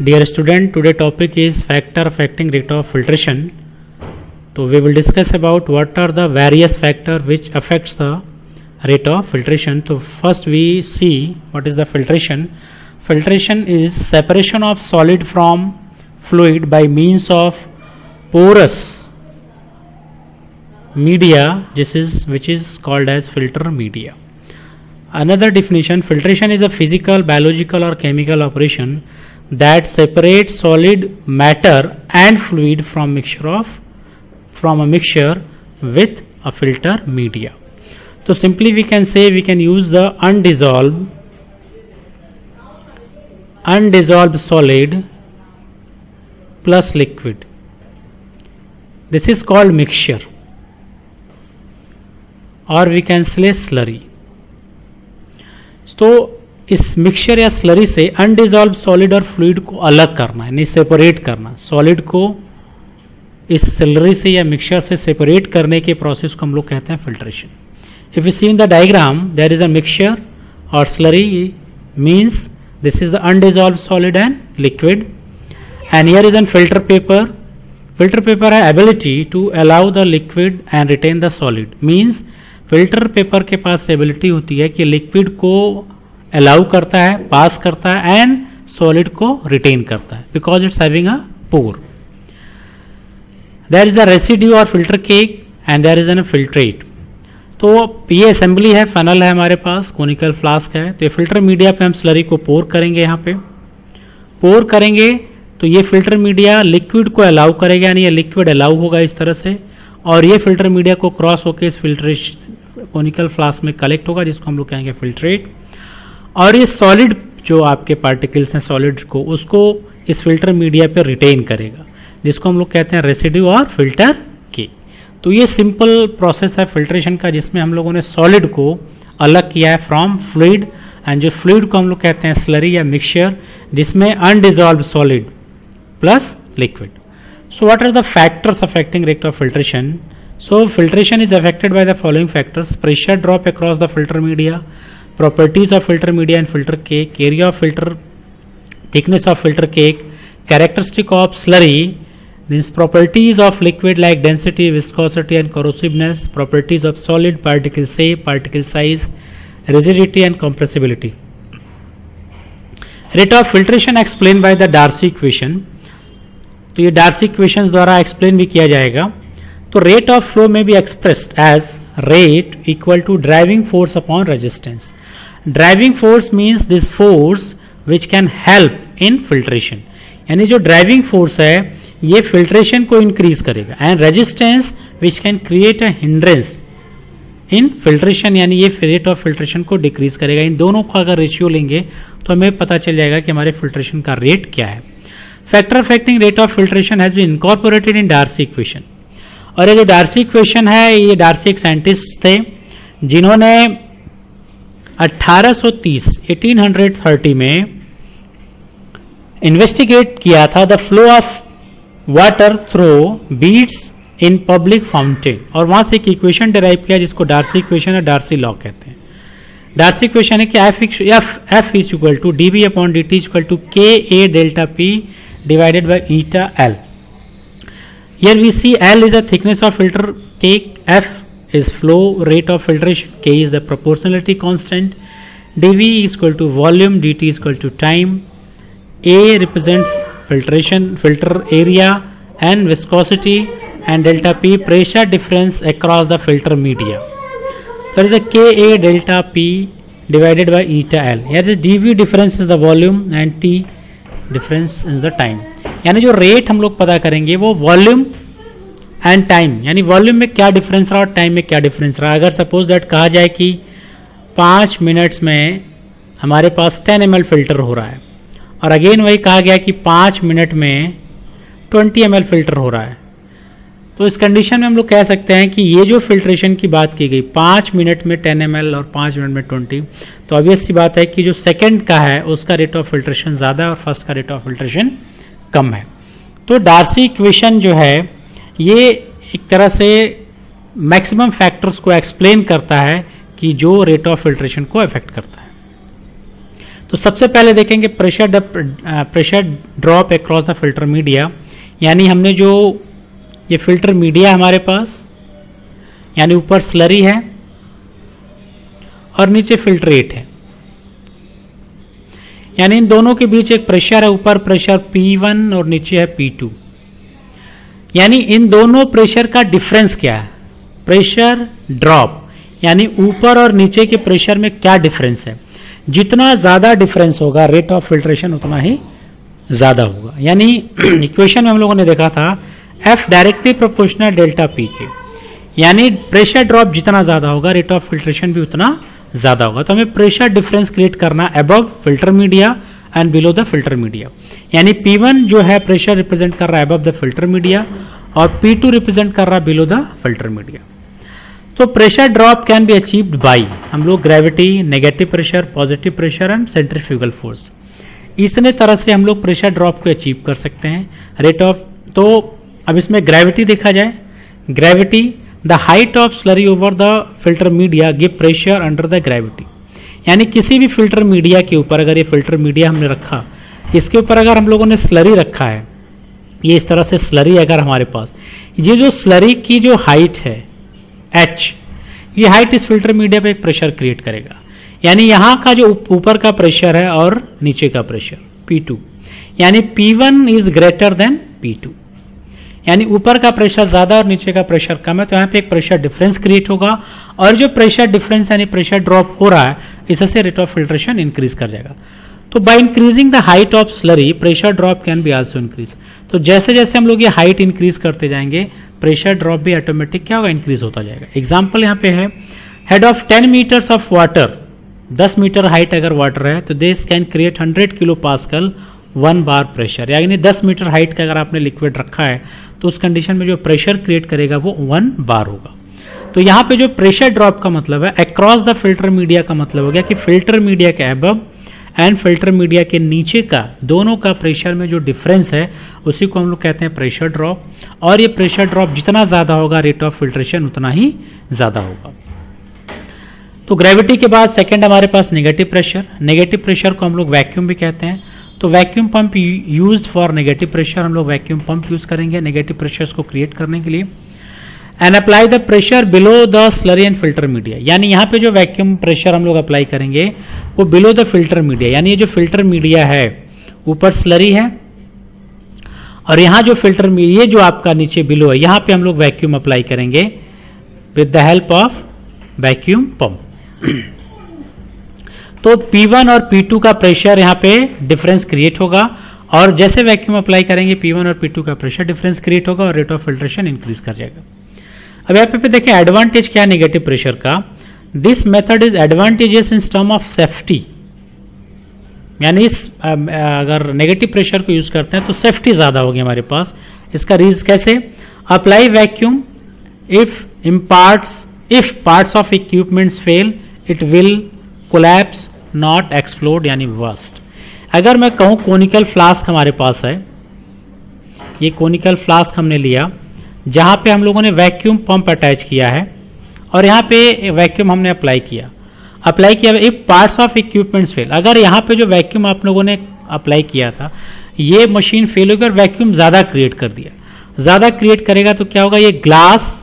Dear student, today topic is factor affecting rate of filtration. So we will discuss about what are the various factor which affects the rate of filtration. So first we see what is the filtration. Filtration is separation of solid from fluid by means of porous media. This is which is called as filter media. Another definition filtration is a physical, biological, or chemical operation that separates solid matter and fluid from mixture of from a mixture with a filter media. So simply we can say we can use the undissolved undissolved solid plus liquid. This is called mixture or we can say slurry. तो इस mixture या slurry से undissolved solid और fluid को अलग करना यानी separate करना। सॉलिड को इस स्लरी से या मिक्सचर से सेपरेट करने के प्रोसेस को हम लोग कहते हैं filtration if you see in the diagram there is a mixture और slurry means this is the undissolved solid and liquid and here is an filter paper filter paper है ability to allow the liquid and retain the solid means filter paper के पास ability होती है कि liquid को allow करता है पास करता है एंड सॉलिड को रिटेन करता है because it's having a pore there is a residue और filter cake and there is an filtrate तो ये असेंबली है फनल है हमारे पास कोनिकल फ्लास्क है तो ये फ़िल्टर मीडिया पे हम स्लरी को पोर करेंगे यहाँ पे। पोर करेंगे तो ये फ़िल्टर मीडिया लिक्विड को अलाउ करेगा, यानी ये लिक्विड अलाउ होगा इस तरह से, और ये फ़िल्टर मीडिया को क्रॉस होकर इस फिल्ट्रेशन कोनिकल फ्लास्क में कलेक्ट होगा, जिसको हम लोग कहेंगे फिल्ट्रेट और ये सॉलिड जो आपके पार्टिकल्स हैं सॉलिड को उसको इस फ़िल्टर मीडिया पे रिटेन करेगा जिसको हम लोग कहते हैं रेसिड्यू और फ़िल्टर के तो ये सिंपल प्रोसेस है फिल्ट्रेशन का जिसमें हम लोगों ने सॉलिड को अलग किया है फ्रॉम फ्लूड एंड जो फ्लूड को हम लोग कहते हैं स्लरी या मिक्सचर जिसमें undissolved solid plus liquid so what are the factors affecting rate of filtration? So filtration is affected by the following factors. Pressure drop across the filter media, properties of filter media and filter cake area of filter thickness of filter cake characteristic of slurry means properties of liquid like density viscosity and corrosiveness properties of solid particle shape particle size rigidity and compressibility rate of filtration explain by the Darcy equation तो ये Darcy equation द्वारा explain भी किया जाएगा। तो rate of flow में be expressed as rate equal to driving force upon resistance driving force means this force which can help in filtration यानी जो ड्राइविंग फोर्स है, ये फिल्ट्रेशन को इंक्रीज करेगा। And resistance which can create a hindrance in filtration यानी ये rate of filtration को decrease करेगा। इन दोनों का अगर रेशियो लेंगे तो हमें पता चल जाएगा कि हमारे फिल्ट्रेशन का रेट क्या है। Factor affecting rate of filtration has been incorporated in Darcy equation और ये जो डार्सी इक्वेशन है, ये डार्सी साइंटिस्ट थे, जिन्होंने 1830 1830 में इन्वेस्टिगेट किया था the flow of water through beds in public fountain और वहाँ से एक इक्वेशन डिराइव किया जिसको डार्सी इक्वेशन और डार्सी लॉ कहते हैं। डार्सी इक्वेशन है कि F F F is equal to D B upon D T equal to K A delta P divided by eta L. Here we see L is the thickness of filter. Cake, F is flow rate of filtration, K is the proportionality constant, dV is equal to volume, dt is equal to time, A represents filtration, filter area and viscosity and delta P pressure difference across the filter media. So is the Ka delta P divided by eta L. Here the dV difference is the volume and T difference is the time यानी जो rate हम लोग पता करेंगे वो volume and time यानी volume में क्या डिफरेंस रहा और टाइम में क्या डिफरेंस रहा? अगर सपोज़ दैट कहा जाए कि पाँच मिनट्स में हमारे पास टेन एम फ़िल्टर हो रहा है और अगेन वही कहा गया कि पाँच मिनट में ट्वेंटी एम फ़िल्टर हो रहा है। तो इस कंडीशन में हम लोग कह सकते हैं कि ये जो फिल्ट्रेशन की बात की गई, पाँच मिनट में टेन एम और पाँच मिनट में ट्वेंटी तो ऑब्वियस सी बात है कि जो सेकेंड का है, उसका रेट ऑफ़ फिल्ट्रेशन ज़्यादा और फ़र्स्ट का रेट ऑफ़ फिल्ट्रेशन कम है। तो डार्सी इक्वेशन जो है ये एक तरह से मैक्सिमम फैक्टर्स को एक्सप्लेन करता है कि जो रेट ऑफ़ फिल्ट्रेशन को अफेक्ट करता है। तो सबसे पहले देखेंगे pressure pressure drop across the filter media यानी हमने जो, ये फ़िल्टर मीडिया हमारे पास, यानी ऊपर स्लरी है और नीचे फिल्ट्रेट है। यानी इन दोनों के बीच एक प्रेशर है, ऊपर प्रेशर P1 और नीचे है P2 यानी इन दोनों प्रेशर का डिफरेंस क्या है? प्रेशर ड्रॉप यानी ऊपर और नीचे के प्रेशर में क्या डिफरेंस है? जितना ज़्यादा डिफरेंस होगा रेट ऑफ़ फिल्ट्रेशन उतना ही ज़्यादा होगा। यानी इक्वेशन में हम लोगों ने देखा था F directly proportional delta P के। यानी प्रेशर ड्रॉप जितना ज़्यादा होगा रेट ऑफ़ फिल्ट्रेशन भी उतना ज़्यादा होगा। तो हमें प्रेशर डिफरेंस क्रिएट करना above filter media and below the filter media यानी P1 जो है प्रेशर रिप्रेजेंट कर रहा है अबव द फ़िल्टर मीडिया और P2 रिप्रेजेंट कर रहा है बिलो द फ़िल्टर मीडिया तो pressure drop can be achieved by हम लोग gravity negative pressure positive pressure and centrifugal force इसने तरह से हम लोग प्रेशर ड्रॉप को अचीव कर सकते हैं. रेट ऑफ़ तो अब इसमें ग्रेविटी देखा जाए. Gravity the height of slurry over the filter media give pressure under the gravity यानी किसी भी फ़िल्टर मीडिया के ऊपर, अगर ये फ़िल्टर मीडिया हमने रखा, इसके ऊपर अगर हम लोगों ने स्लरी रखा है, ये इस तरह से स्लरी अगर हमारे पास। ये जो स्लरी की जो हाइट है एच ये हाइट इस फ़िल्टर मीडिया पे एक प्रेशर क्रिएट करेगा। यानी यहाँ का जो ऊपर का प्रेशर है और नीचे का प्रेशर P2 यानी P1 is greater than P2 यानी ऊपर का प्रेशर ज़्यादा और नीचे का प्रेशर कम है तो यहाँ पे एक प्रेशर डिफरेंस क्रिएट होगा। और जो प्रेशर डिफरेंस यानी प्रेशर ड्रॉप हो रहा है, इससे रेट ऑफ़ फिल्ट्रेशन इंक्रीज कर जाएगा। तो by increasing the height of slurry pressure drop can be also increase तो जैसे जैसे हम लोग ये हाइट इंक्रीज करते जाएँगे प्रेशर ड्रॉप भी ऑटोमेटिक क्या होगा? इंक्रीज होता जाएगा। एग्ज़ाम्पल यहाँ पे है head of ten metres of water दस मीटर हाइट अगर वाटर है तो this can create hundred kilo pascal one bar pressure, यानी दस मीटर हाइट का अगर आपने लिक्विड रखा है तो उस कंडीशन में जो प्रेशर क्रिएट करेगा वो वन बार होगा। तो यहाँ पे जो प्रेशर ड्रॉप का मतलब है अक्रॉस द फ़िल्टर मीडिया का मतलब हो गया कि फ़िल्टर मीडिया के एबव एंड फ़िल्टर मीडिया के नीचे का, दोनों का प्रेशर में जो डिफरेंस है, उसी को हम लोग कहते हैं प्रेशर ड्रॉप और ये प्रेशर ड्रॉप जितना ज़्यादा होगा रेट ऑफ़ फिल्ट्रेशन उतना ही ज़्यादा होगा। तो ग्रेविटी के बाद सेकंड हमारे पास नेगेटिव प्रेशर नेगेटिव प्रेशर को हम लोग वैक्यूम भी कहते हैं। तो vacuum pump use for negative pressure हम लोग वैक्यूम पंप यूज़ करेंगे नेगेटिव प्रेशर को क्रिएट करने के लिए। And apply the pressure below the slurry and filter media यानी यहाँ पे जो वैक्यूम प्रेशर हम लोग अप्लाई करेंगे, वो बिलो द फ़िल्टर मीडिया यानी ये जो फ़िल्टर मीडिया है, ऊपर स्लरी है, और यहाँ जो फ़िल्टर ये जो आपका नीचे बिलो है, यहाँ पे हम लोग वैक्यूम अप्लाई करेंगे with the help of vacuum pump तो P1 और P2 का प्रेशर यहाँ पे डिफरेंस क्रिएट होगा। और जैसे वैक्यूम अप्लाई करेंगे P1 और P2 का प्रेशर डिफरेंस क्रिएट होगा और रेट ऑफ़ फिल्ट्रेशन इंक्रीज कर जाएगा। अब यहाँ पे देखें एडवांटेज क्या है नेगेटिव प्रेशर का? This method is advantages in term of safety यानी इस अगर नेगेटिव प्रेशर को यूज़ करते हैं तो सेफ्टी ज़्यादा होगी हमारे पास। इसका रीज कैसे? Apply vacuum if imparts if parts of equipments fail it will collapse not explode यानी वर्स्ट अगर मैं कहूँ कोनिकल फ्लास्क हमारे पास है, ये कोनिकल फ्लास्क हमने लिया, जहाँ पे हम लोगों ने वैक्यूम पंप अटैच किया है, और यहाँ पे वैक्यूम हमने अप्लाई किया. अप्लाई किया if parts of equipments fail अगर यहाँ पे जो वैक्यूम आप लोगों ने अप्लाई किया था, ये मशीन फेल होगी और वैक्यूम ज़्यादा क्रिएट कर दिया. ज़्यादा क्रिएट करेगा तो क्या होगा? ये ग्लास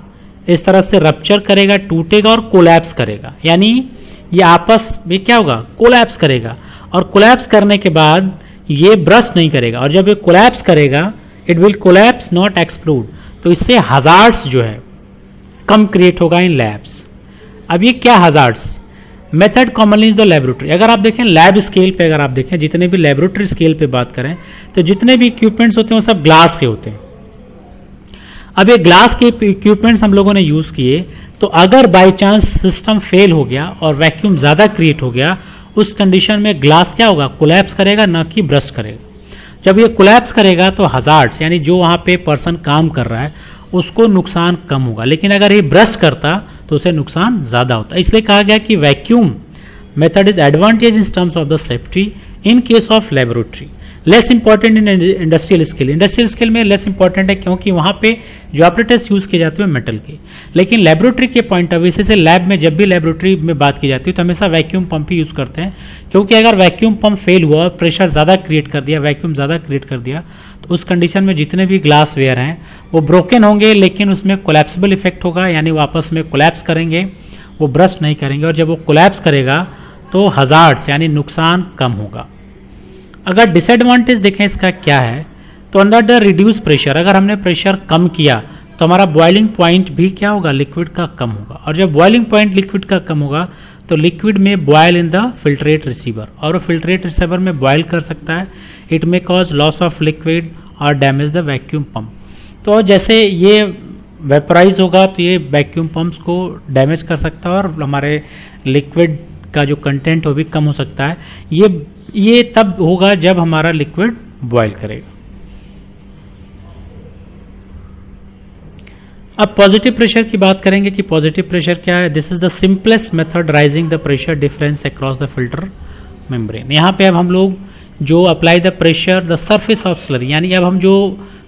इस तरह से रप्चर करेगा, टूटेगा और कोलैप्स करेगा. यानी ये आपस में क्या होगा? कोलैप्स करेगा। और कोलैप्स करने के बाद ये ब्रश नहीं करेगा। और जब ये कोलैप्स करेगा it will collapse not explode तो इससे हजार्ड्स जो है, कम क्रिएट होगा इन लैब्स अब ये क्या hazards method commonly in the laboratory अगर आप देखें लैब स्केल पे अगर आप देखें, जितने भी लेबोरेटरी स्केल पे बात करें तो जितने भी इक्विपमेंट्स होते हैं, वो सब ग्लास के होते हैं। अब ये ग्लास के इक्विपमेंट्स हम लोगों ने यूज़ किए तो अगर बाय चांस सिस्टम फेल हो गया और वैक्यूम ज़्यादा क्रिएट हो गया, उस कंडीशन में ग्लास क्या होगा? कोलैप्स करेगा, ना कि ब्रस्ट करेगा। जब ये कोलैप्स करेगा तो हजार्ड्स यानी जो वहाँ पे पर्सन काम कर रहा है, उसको नुकसान कम होगा। लेकिन अगर ये ब्रस्ट करता तो उसे नुकसान ज़्यादा होता। इसलिए कहा गया कि vacuum method is advantage in terms of the safety in case of laboratory less important in industrial scale industrial scale में लेस इंपॉर्टेंट है क्योंकि वहाँ पे जो ऑपरेटर्स यूज़ किए जाते हैं मेटल के। लेकिन लेबोरेटरी के पॉइंट ऑफ़ व्यू से लैब में जब भी लेबोरेटरी में बात की जाती है तो हमेशा वैक्यूम पंप ही यूज़ करते हैं। क्योंकि अगर वैक्यूम पंप फेल हुआ प्रेशर ज़्यादा क्रिएट कर दिया वैक्यूम ज़्यादा क्रिएट कर दिया तो उस कंडीशन में जितने भी ग्लास वेयर हैं, वो ब्रोकन होंगे, लेकिन उसमें कोलैप्सिबल इफ़ेक्ट होगा, यानी वापस में कोलैप्स करेंगे, वो ब्रस्ट नहीं करेंगे। और जब वो कोलैप्स करेगा तो हजार्ड्स यानी नुकसान कम होगा। अगर डिसएडवांटेज देखें इसका क्या है तो अंडर द रिड्यूस प्रेशर अगर हमने प्रेशर कम किया तो हमारा बॉइलिंग पॉइंट भी क्या होगा? लिक्विड का कम होगा। और जब बॉइलिंग पॉइंट लिक्विड का कम होगा तो लिक्विड में boil in the filtrate receiver और वो फिल्ट्रेट रिसीवर में बॉयल कर सकता है। It may cause loss of liquid और डैमेज द वैक्यूम पम्प तो जैसे ये वेपराइज होगा तो ये वैक्यूम पंप्स को डैमेज कर सकता है, और हमारे लिक्विड का जो कंटेंट वो भी कम हो सकता है। ये ये तब होगा जब हमारा लिक्विड बॉयल करेगा। अब पॉजिटिव प्रेशर की बात करेंगे कि पॉजिटिव प्रेशर क्या है। This is the simplest method raising the pressure difference across the filter membrane यहाँ पे अब हम लोग जो apply the pressure the surface of slurry यानी अब हम जो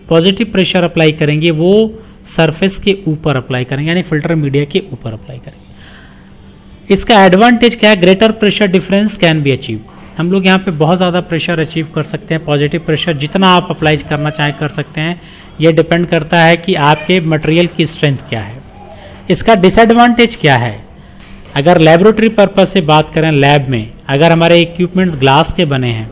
पॉजिटिव प्रेशर अप्लाई करेंगे, वो सरफेस के ऊपर अप्लाई करेंगे, यानी फ़िल्टर मीडिया के ऊपर अप्लाई करेंगे। इसका एडवांटेज क्या है? Greater pressure difference can be achieve हम लोग यहाँ पे बहुत ज़्यादा प्रेशर अचीव कर सकते हैं पॉजिटिव प्रेशर जितना आप अप्लाई करना चाहें कर सकते हैं। ये डिपेंड करता है कि आपके मटेरियल की स्ट्रेंथ क्या है। इसका डिसएडवांटेज क्या है? अगर लेबोरेटरी पर्पज से बात करें लैब में, अगर हमारे इक्विपमेंट्स ग्लास के बने हैं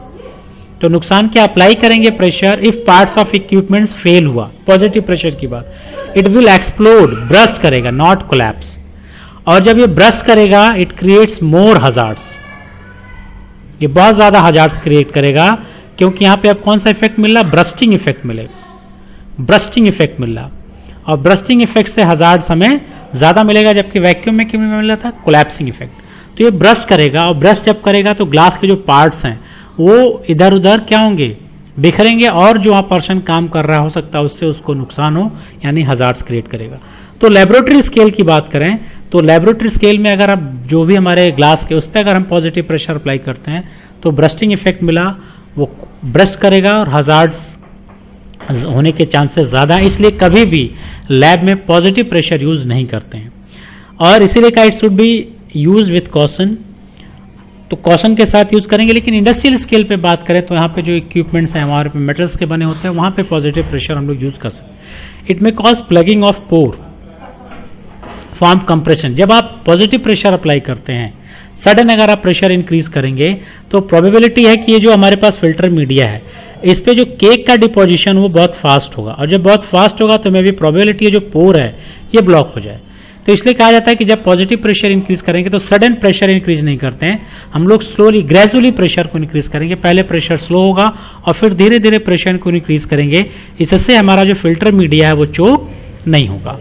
तो नुकसान क्या अप्लाई करेंगे pressure if parts of equipments fail हुआ पॉजिटिव प्रेशर की बात इट विल एक्सप्लोड ब्रस्ट करेगा नॉट कोलैप्स और जब ये ब्रस्ट करेगा इट क्रिएट्स मोर हजार्ड्स ये बहुत ज़्यादा हजार्ड्स क्रिएट करेगा, क्योंकि यहाँ पे अब कौन सा इफ़ेक्ट मिल रहा? ब्रस्टिंग इफ़ेक्ट मिलेगा ब्रस्टिंग इफ़ेक्ट मिल रहा। और ब्रस्टिंग इफ़ेक्ट से हजार्ड्स हमें ज़्यादा मिलेगा, जबकि वैक्यूम में क्यों मिल था? कोलैप्सिंग इफ़ेक्ट तो ये ब्रस्ट करेगा, और ब्रस्ट जब करेगा तो ग्लास के जो पार्ट्स हैं, वो इधर उधर क्या होंगे? बिखरेंगे, और जो वहाँ पर्सन काम कर रहा हो सकता है, उससे उसको नुकसान हो, यानी हजार्स क्रिएट करेगा। तो लेबोरेटरी स्केल की बात करें तो लेबोरेटरी स्केल में अगर आप जो भी हमारे ग्लास के, उस पर अगर हम पॉजिटिव प्रेशर अप्लाई करते हैं तो ब्रस्टिंग इफ़ेक्ट मिला, वो ब्रस्ट करेगा और हजार्ड्स होने के चांसेस ज़्यादा इसलिए कभी भी लैब में पॉजिटिव प्रेशर यूज़ नहीं करते हैं। और इसीलिए का it should be use with caution तो कॉशन के साथ यूज़ करेंगे, लेकिन इंडस्ट्रियल स्केल पे बात करें तो यहाँ पे जो इक्विपमेंट्स हैं, हमारे पे मेटल्स के बने होते हैं, वहाँ पे पॉजिटिव प्रेशर हम लोग यूज़ कर सकते हैं। It may cause plugging of pore form compression. जब आप पॉजिटिव प्रेशर अप्लाई करते हैं, सडन अगर आप प्रेशर इंक्रीज करेंगे तो प्रोबेबिलिटी है कि ये जो हमारे पास फ़िल्टर मीडिया है, इस पे जो केक का डिपोजिशन वो बहुत फास्ट होगा। और जब बहुत फास्ट होगा तो मे भी प्रोबेबिलिटी जो पोर है, ये ब्लॉक हो जाए। तो इसलिए कहा जाता है कि जब पॉजिटिव प्रेशर इंक्रीज करेंगे तो सडन प्रेशर इंक्रीज नहीं करते हैं। हम लोग स्लोली ग्रेजुअली प्रेशर को इंक्रीज करेंगे। पहले प्रेशर स्लो होगा, और फिर धीरे धीरे प्रेशर को इंक्रीज करेंगे। इससे हमारा जो फ़िल्टर मीडिया है, वो चोक नहीं होगा।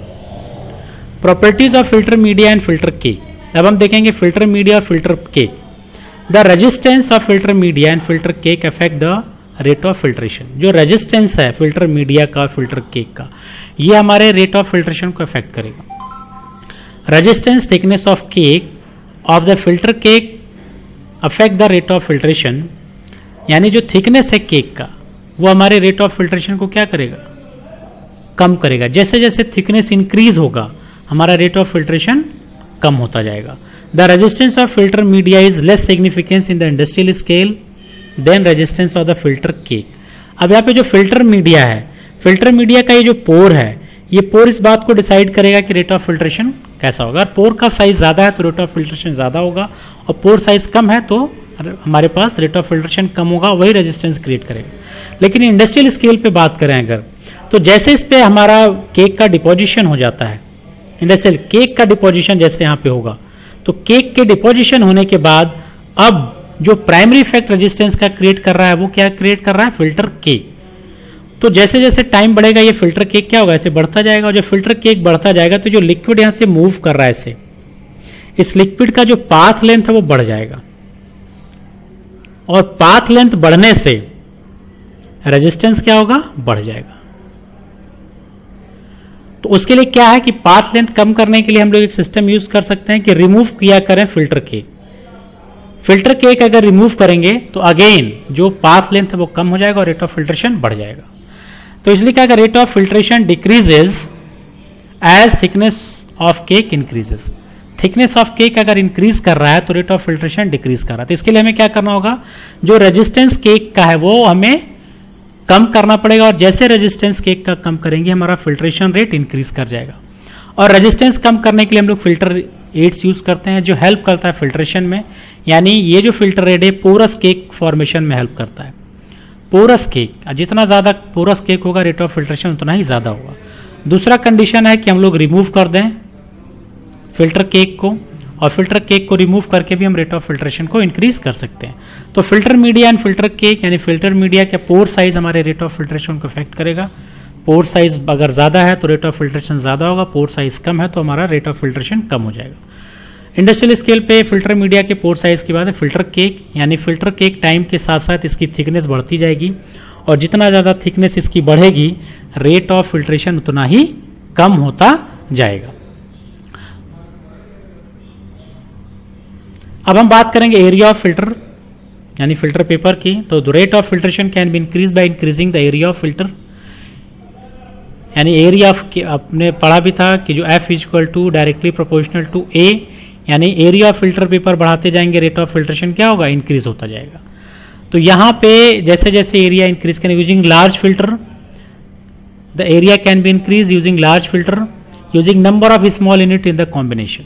Properties of filter media and filter cake अब हम देखेंगे फ़िल्टर मीडिया और filter cake the resistance of filter media and filter cake affect the rate of filtration जो रेजिस्टेंस है फ़िल्टर मीडिया का फ़िल्टर केक का, ये हमारे रेट ऑफ़ फिल्ट्रेशन को अफेक्ट करेगा. Resistance thickness of cake of the filter cake affect the rate of filtration यानी जो थिकनेस है केक का, वो हमारे रेट ऑफ़ फिल्ट्रेशन को क्या करेगा? कम करेगा. जैसे जैसे थिकनेस इंक्रीज होगा हमारा रेट ऑफ़ फिल्ट्रेशन कम होता जाएगा। The resistance of filter media is less significance in the industrial scale than resistance of the filter cake अब यहाँ पे जो फ़िल्टर मीडिया है फ़िल्टर मीडिया का ये जो पोर है, ये पोर इस बात को डिसाइड करेगा कि रेट ऑफ़ फिल्ट्रेशन कैसा होगा। पोर का साइज़ ज़्यादा है तो रेट ऑफ़ फिल्ट्रेशन ज़्यादा होगा, और पोर साइज़ कम है तो हमारे पास रेट ऑफ़ फिल्ट्रेशन कम होगा, वही रेजिस्टेंस क्रिएट करेगा। लेकिन इंडस्ट्रियल स्केल पे बात करें अगर तो जैसे इस पे हमारा केक का डिपोजिशन हो जाता है इंडस्ट्रियल केक का डिपोजिशन जैसे यहाँ पे होगा. तो केक के डिपोजिशन होने के बाद, अब जो प्राइमरी इफ़ेक्ट रेजिस्टेंस का क्रिएट कर रहा है, वो क्या क्रिएट कर रहा है? फ़िल्टर केक तो जैसे जैसे टाइम बढ़ेगा, ये फ़िल्टर केक क्या होगा? ऐसे बढ़ता जाएगा। और जो फ़िल्टर केक बढ़ता जाएगा तो जो लिक्विड यहाँ से मूव कर रहा है इसे इस लिक्विड का जो पाथ लेंथ है, वो बढ़ जाएगा। और पाथ लेंथ बढ़ने से रेजिस्टेंस क्या होगा? बढ़ जाएगा। तो उसके लिए क्या है कि पाथ लेंथ कम करने के लिए हम लोग एक सिस्टम यूज़ कर सकते हैं कि रिमूव किया करें फ़िल्टर के फ़िल्टर केक अगर रिमूव करेंगे तो अगेन जो पाथ लेंथ है वो कम हो जाएगा और रेट ऑफ़ फिल्ट्रेशन बढ़ जाएगा। तो इसलिए क्या rate of filtration decreases as thickness of cake increases thickness of cake अगर इंक्रीज कर रहा है तो रेट ऑफ़ फिल्ट्रेशन डिक्रीज कर रहा है। तो इसके लिए हमें क्या करना होगा? जो रेजिस्टेंस केक का है, वो हमें कम करना पड़ेगा और जैसे रेजिस्टेंस केक का कम करेंगे, हमारा फिल्ट्रेशन रेट इंक्रीज कर जाएगा। और रेजिस्टेंस कम करने के लिए हम लोग फ़िल्टर एड्स यूज़ करते हैं, जो हेल्प करता है फिल्ट्रेशन में। यानी ये जो फ़िल्टर एड है पोरस केक फॉर्मेशन में हेल्प करता है। पोरस केक जितना ज़्यादा पोरस केक होगा रेट ऑफ़ फिल्ट्रेशन उतना ही ज़्यादा होगा। दूसरा कंडीशन है कि हम लोग रिमूव कर दें फ़िल्टर केक को। और फ़िल्टर केक को रिमूव करके भी हम रेट ऑफ़ फिल्ट्रेशन को इंक्रीज कर सकते हैं। तो filter media and filter cake यानी फ़िल्टर मीडिया का पोर साइज़ हमारे रेट ऑफ़ फिल्ट्रेशन को इफ़ेक्ट करेगा। पोर साइज़ अगर ज़्यादा है तो रेट ऑफ़ फिल्ट्रेशन ज़्यादा होगा पोर साइज़ कम है तो हमारा रेट ऑफ़ फिल्ट्रेशन कम हो जाएगा। इंडस्ट्रियल स्केल पे फ़िल्टर मीडिया के पोर साइज़ की है फ़िल्टर केक यानी फ़िल्टर केक टाइम के साथ साथ इसकी थिकनेस बढ़ती जाएगी और जितना ज़्यादा थिकनेस इसकी बढ़ेगी रेट ऑफ़ फिल्ट्रेशन उतना ही कम होता जाएगा। अब हम बात करेंगे एरिया ऑफ़ फ़िल्टर यानी फ़िल्टर पेपर की। तो the rate of filtration can be increase by increasing the area of filter यानी एरिया ऑफ़ आपने पढ़ा भी था कि जो F is equal to directly proportional to A यानी एरिया ऑफ़ फ़िल्टर पेपर बढ़ाते जाएँगे रेट ऑफ़ फिल्ट्रेशन क्या होगा? इंक्रीज होता जाएगा। तो यहाँ पे जैसे जैसे एरिया इंक्रीज करें using large filter the area can be increase using large filter using number of small unit in the combination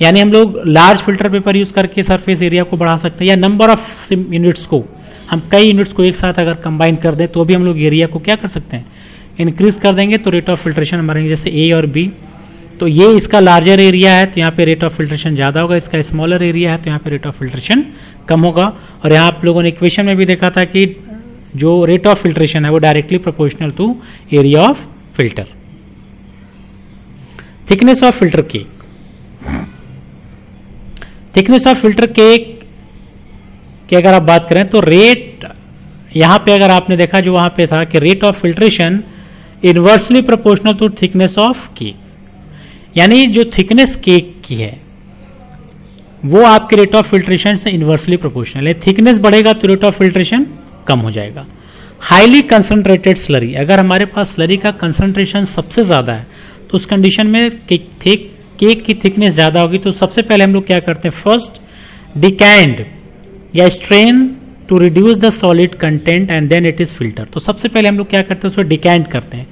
यानी हम लोग लार्ज फ़िल्टर पेपर यूज़ करके सरफेस एरिया को बढ़ा सकते हैं या नंबर ऑफ़ यूनिट्स को। हम कई यूनिट्स को एक साथ अगर कंबाइन कर दें तो भी हम लोग एरिया को क्या कर सकते हैं? इंक्रीज कर देंगे तो रेट ऑफ़ फिल्ट्रेशन हमारे जैसे ए और बी तो ये इसका लार्जर एरिया है तो यहाँ पे रेट ऑफ़ फिल्ट्रेशन ज़्यादा होगा, इसका स्मॉलर एरिया है तो यहाँ पे रेट ऑफ़ फिल्ट्रेशन कम होगा। और यहाँ आप लोगों ने इक्वेशन में भी देखा था कि जो रेट ऑफ़ फिल्ट्रेशन है वो directly proportional to area of filter thickness of filter cake thickness of filter cake की अगर आप बात करें तो रेट यहाँ पे अगर आपने देखा जो वहाँ पे था कि rate of filtration inversely proportional to thickness of cake यानी जो थिकनेस केक की है, वो आपके रेट ऑफ़ फिल्ट्रेशन से इनवर्सली प्रोपोर्शनल है। थिकनेस बढ़ेगा तो रेट ऑफ़ फिल्ट्रेशन कम हो जाएगा। हाईली कंसंट्रेटेड स्लरी अगर हमारे पास स्लरी का कंसंट्रेशन सबसे ज़्यादा है तो उस कंडीशन में केक केक की थिकनेस ज़्यादा होगी तो सबसे पहले हम लोग क्या करते हैं? फ़र्स्ट डिकैंड या strain to reduce the solid content and then it is filter तो सबसे पहले हम लोग क्या करते हैं? उसको डिकैंड करते हैं।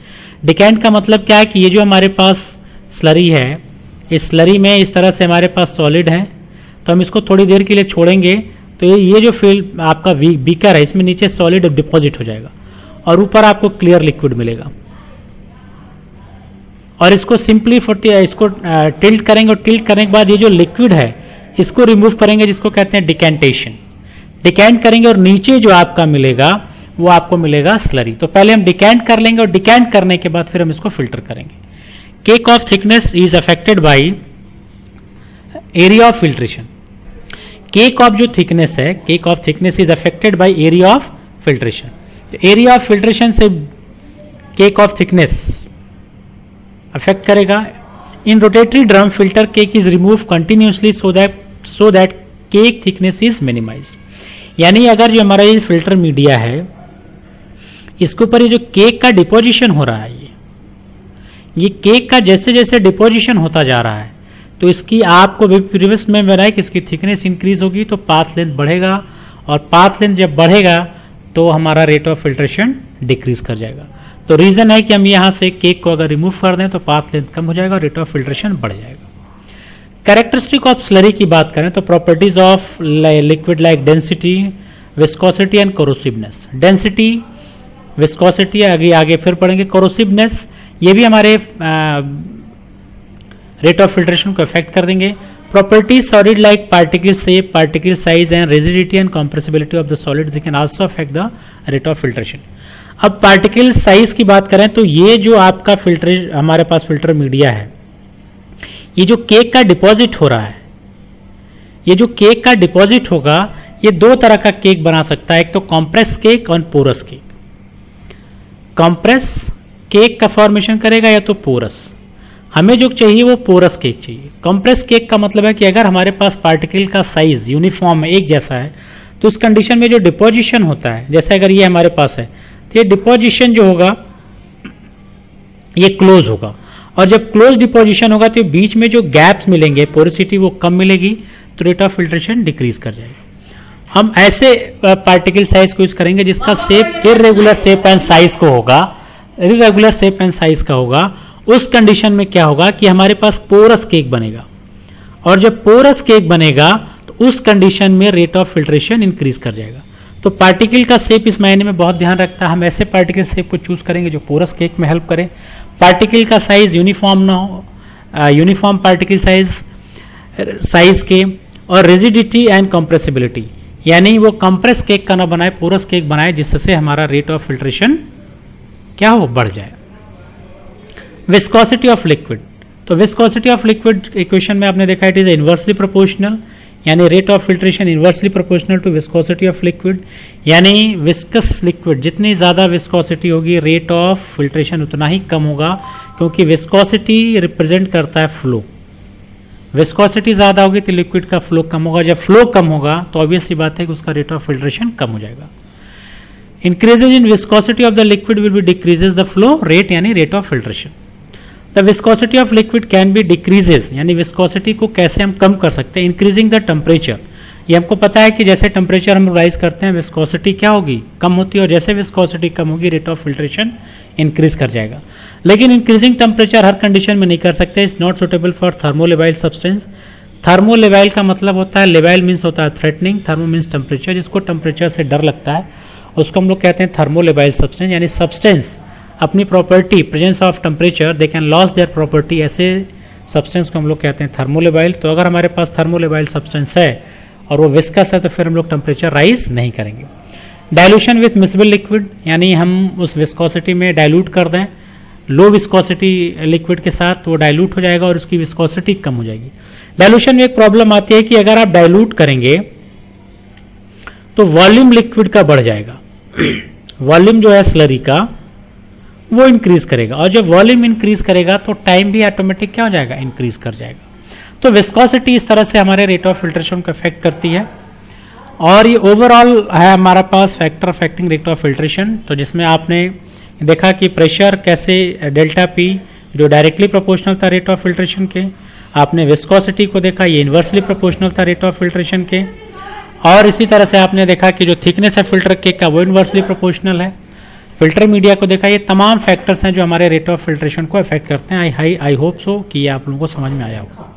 डिकैंड का मतलब क्या है कि ये जो हमारे पास स्लरी है, इस स्लरी में इस तरह से हमारे पास सॉलिड है तो हम इसको थोड़ी देर के लिए छोड़ेंगे तो ये जो फ़ील्ड आपका बीकर है, इसमें नीचे सॉलिड डिपॉजिट हो जाएगा और ऊपर आपको क्लियर लिक्विड मिलेगा। और इसको सिंपली फोर्टी इसको टिल्ट करेंगे और टिल्ट करने के बाद ये जो लिक्विड है, इसको रिमूव करेंगे जिसको कहते हैं डिकेंटेशन डिकेंट करेंगे और नीचे जो आपका मिलेगा, वो आपको मिलेगा स्लरी तो पहले हम डिकेंट कर लेंगे और डिकेंट करने के बाद फिर हम इसको फ़िल्टर करेंगे. Cake of thickness is affected by area of filtration cake of जो थिकनेस है cake of thickness is affected by area of filtration area of filtration से केक ऑफ़ थिकनेस अफेक्ट करेगा। In rotatory drum filter cake is remove continuously so that so that cake thickness is minimize यानी अगर जो हमारा ये filter media है, इसके ऊपर ये जो केक का डिपोजिशन हो रहा है ये ये केक का जैसे जैसे डिपोजिशन होता जा रहा है तो इसकी आपको प्रीवियस में बनाए कि इसकी थिकनेस इंक्रीज होगी तो पाथ लेंथ बढ़ेगा और पाथ लेंथ जब बढ़ेगा तो हमारा रेट ऑफ़ फिल्ट्रेशन डिक्रीज कर जाएगा। तो रीजन है कि हम यहाँ से केक को अगर रिमूव कर दें तो पाथ लेंथ कम हो जाएगा और रेट ऑफ़ फिल्ट्रेशन बढ़ जाएगा। कैरेक्टरिस्टिक ऑफ़ स्लरी की बात करें तो properties of liquid like density viscosity and corrosiveness density viscosity आगे आगे फिर पढ़ेंगे। कोरोसिवनेस ये भी हमारे रेट ऑफ़ फिल्ट्रेशन को इफ़ेक्ट कर देंगे। Properties solid like particle shape particle size and rigidity and compressibility of the solid can also affect the rate of filtration अब पार्टिकल साइज़ की बात करें तो ये जो आपका फ़िल्टर हमारे पास फ़िल्टर मीडिया है, ये जो केक का डिपॉजिट हो रहा है, ये जो केक का डिपॉजिट होगा, ये दो तरह का केक बना सकता है। एक तो कॉम्प्रेस केक और पोरस केक कॉम्प्रेस केक का फॉर्मेशन करेगा या तो पोरस हमें जो चाहिए वो पोरस केक चाहिए। कंप्रेस केक का मतलब है कि अगर हमारे पास पार्टिकल का साइज़ यूनिफॉर्म एक जैसा है तो उस कंडीशन में जो डिपोजिशन होता है, जैसे अगर ये हमारे पास है ये डिपोजिशन जो होगा ये क्लोज होगा। और जब क्लोज डिपोजिशन होगा तो बीच में जो गैप्स मिलेंगे पोरोसिटी वो कम मिलेगी तो रेट ऑफ़ फिल्ट्रेशन डिक्रीज कर जाएगा। हम ऐसे पार्टिकल साइज़ को यूज़ करेंगे जिसका shape irregular shape and size को होगा। इरेगुलर सेप एंड साइज़ का होगा। उस कंडीशन में क्या होगा कि हमारे पास पोरस केक बनेगा। और जब पोरस केक बनेगा तो उस कंडीशन में रेट ऑफ़ फिल्ट्रेशन इंक्रीज कर जाएगा। तो पार्टिकल का सेप इस मायने में बहुत ध्यान रखता है। हम ऐसे पार्टिकल सेप को चूज़ करेंगे जो पोरस केक में हेल्प करें। पार्टिकल का साइज़ यूनिफॉर्म ना हो यूनिफॉर्म पार्टिकल साइज़ साइज़ के, और रिजिडिटी एंड कंप्रेसिबिलिटी यानी वो कंप्रेस केक का ना बनाए पोरस केक बनाए, जिससे हमारा रेट ऑफ़ फिल्ट्रेशन क्या हो, बढ़ जाए। विस्कोसिटी ऑफ़ लिक्विड तो विस्कोसिटी ऑफ़ लिक्विड इक्वेशन में आपने देखा इट इज़ इनवर्सली प्रोपोर्शनल यानी rate of filtration inversely proportional to viscosity of liquid यानी विस्कस लिक्विड जितनी ज़्यादा विस्कोसिटी होगी रेट ऑफ़ फिल्ट्रेशन उतना ही कम होगा, क्योंकि विस्कोसिटी रिप्रेजेंट करता है फ्लो विस्कोसिटी ज़्यादा होगी तो लिक्विड का फ्लो कम होगा। जब फ्लो कम होगा तो ऑब्वियसली बात है कि उसका रेट ऑफ़ फिल्ट्रेशन कम हो जाएगा। Increases in viscosity of the liquid will be decreases the flow rate यानी rate of filtration the viscosity of liquid can be decreases यानी विस्कोसिटी को कैसे हम कम कर सकते हैं? इंक्रीजिंग द टेम्परेचर ये हमको पता है कि जैसे टेम्परेचर हम राइज करते हैं विस्कोसिटी क्या होगी? कम होती है, और जैसे विस्कोसिटी कम होगी रेट ऑफ़ फिल्ट्रेशन इंक्रीज कर जाएगा। लेकिन इंक्रीजिंग टेम्परेचर हर कंडीशन में नहीं कर सकते is not suitable for thermolabile substance thermolabile का मतलब होता है लेवाइल मीन्स होता है थ्रेटनिंग थर्मो मीन्स टेम्परेचर जिसको टेम्परेचर से डर लगता है, उसको हम लोग कहते हैं थर्मोलेवाइल सब्सटेंस यानी सब्सटेंस अपनी property presence of temperature they can loss their property ऐसे सब्सटेंस को हम लोग कहते हैं थर्मोलेबाइल तो अगर हमारे पास थर्मोलेबाइल सब्सटेंस है और वो विस्कस है तो फिर हम लोग टेम्परेचर राइज नहीं करेंगे। डायलूशन विथ मिसबल लिक्विड यानी हम उस विस्कोसिटी में डायलूट कर दें। लो विस्कोसिटी लिक्विड के साथ वो डायलूट हो जाएगा और उसकी विस्कोसिटी कम हो जाएगी। डायलूशन में एक प्रॉब्लम आती है कि अगर आप डायलूट करेंगे तो वॉल्यूम लिक्विड का बढ़ जाएगा। वॉल्यूम जो है स्लरी का वो इंक्रीज करेगा। और जब वॉल्यूम इंक्रीज करेगा तो टाइम भी ऑटोमेटिक क्या हो जाएगा? इंक्रीज कर जाएगा। तो विस्कोसिटी इस तरह से हमारे रेट ऑफ़ फिल्ट्रेशन को अफेक्ट करती है। और ये ओवरऑल है हमारा पास factor affecting rate of filtration तो जिसमें आपने देखा कि प्रेशर कैसे डेल्टा पी जो डायरेक्टली प्रोपोर्शनल था रेट ऑफ़ फिल्ट्रेशन के। आपने विस्कोसिटी को देखा, ये इन्वर्सली प्रोपोर्शनल था रेट ऑफ़ फिल्ट्रेशन के। और इसी तरह से आपने देखा कि जो थिकनेस है फ़िल्टर के का वो इन्वर्सली प्रोपोर्शनल है? फ़िल्टर मीडिया को देखा, ये तमाम फैक्टर्स हैं जो हमारे रेट ऑफ़ फिल्ट्रेशन को अफेक्ट करते हैं। आई हाई आई होप सो कि ये आप लोगों को समझ में आया होगा।